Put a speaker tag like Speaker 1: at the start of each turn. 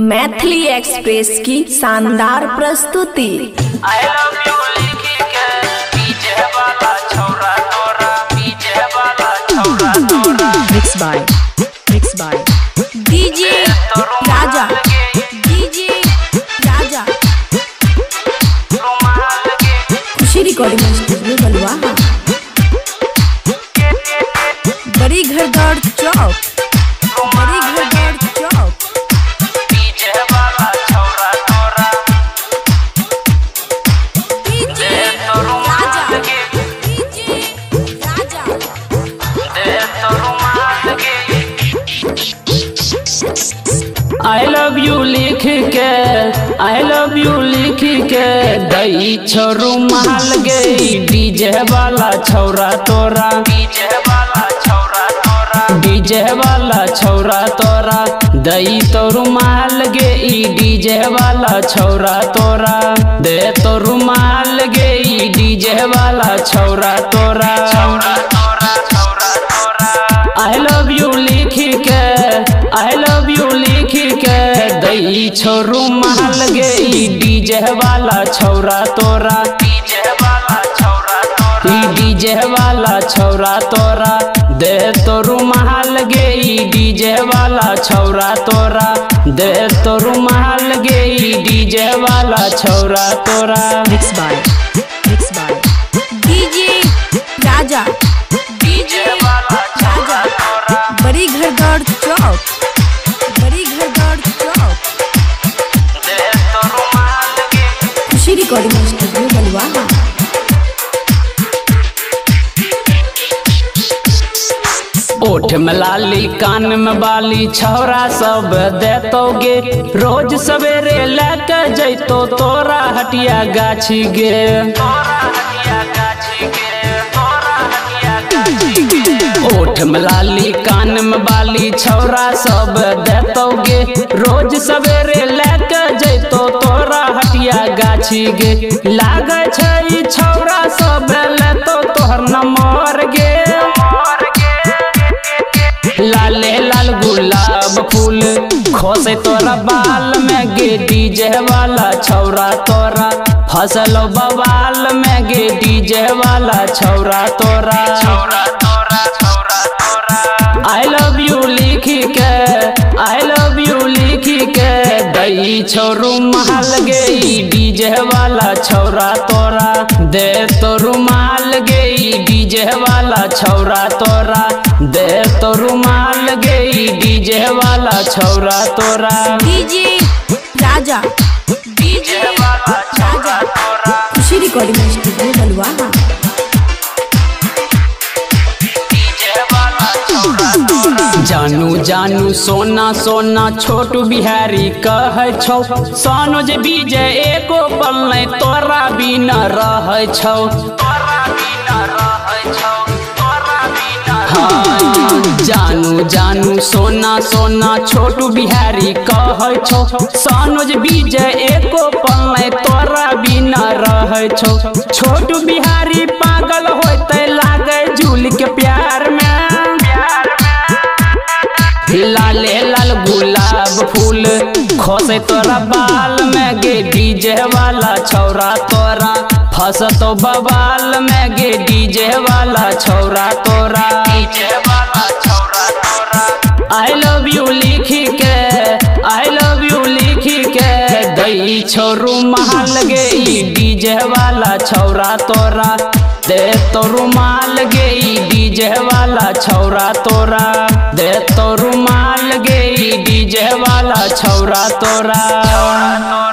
Speaker 1: Maithili express की शानदार प्रस्तुति।
Speaker 2: I love you लिखी के पीछे वाला छौरा तोरा पीछे वाला छौरा तोरा
Speaker 3: Mixed by Mixed by
Speaker 1: DJ Raja. DJ Raja. Khushi recording studio बलुआ। बड़ी घरदौड़ चौक।
Speaker 2: आई लव यू लिख के। आई लव यू लिख के। दई छो रुमाल गे। डीजे वाला छौरा तोरा। डीजे वाला छौरा तोरा। डीजे वाला छौरा तोरा दई तो रुमाल गे। ई डीजे वाला छौरा तोरा। दे तो रुमाल गे। ई डीजे वाला छौरा छौरा तोरा। दई छोरू महल गे ई डीजे वाला छौरा तोरा। डीजे वाला छौरा तोरा ई डीजे वाला छौरा तोरा। दे तोरू महल ई डीजे वाला छौरा तोरा। दे तोरू महल ई डीजे वाला छौरा तोरा।
Speaker 3: Mixed by Mixed by
Speaker 1: DJ Raja.
Speaker 2: ओठ में लाली कान में बाली, छौरा सब देतोगे रोज सवेरे लेके जैतो, तोरा हटिया गाछी गे। ओठ में लाली कान में बाली, छौरा सब देतोगे रोज सवेरे लेके जैतो, तोरा हटिया गाछी गे। लागे छै छौरा सब लेतो तोहर नंबर लाले लाल गुलाब फूल। खोसे तोरा बाल में गे डीजे वाला छौरा तोरा। फ़सल बवाल में गे डीजे वाला छौरा तोरा। छौरा तोरा छौरा तोरा। आई लव यू लिख के आई लव यू लिख के दई छोरू महल गे डीजे वाला छौरा तोरा। दे तो रुमाल गे डीजे वाला छौरा तोरा। दे तो रुमाल गे डीजे वाला छौरा तोरा।
Speaker 1: डीजे राजा
Speaker 2: डीजे वाला छौरा तोरा
Speaker 1: खुशी रिकॉर्डिंग स्टूडियो
Speaker 2: तोरा। जानू जानू सोना सोना छोटू बिहारी कहे छौ सोनो जे बीजे एको पल नहीं तोरा बिना रहे छौ। जानू जानू, सोना सोना, छोटू बिहारी कहे छौ। सोनोज बीजे एको पल तोरा बिना रहे छौ। छोटू बिहारी पागल होते लागे झूल के प्यार में लाले लाल गुलाब फूल खोसे तोरा बाल में गे डीजे वाला छौरा तोरा, फसतो बवाल में गे डीजे वाला छौरा तोरा। महल गे डीजे वाला छौरा तोरा। दे तो रुमाल गे डीजे वाला छौरा तोरा। दे तो रुमाल गे डीजे वाला छौरा तोरा।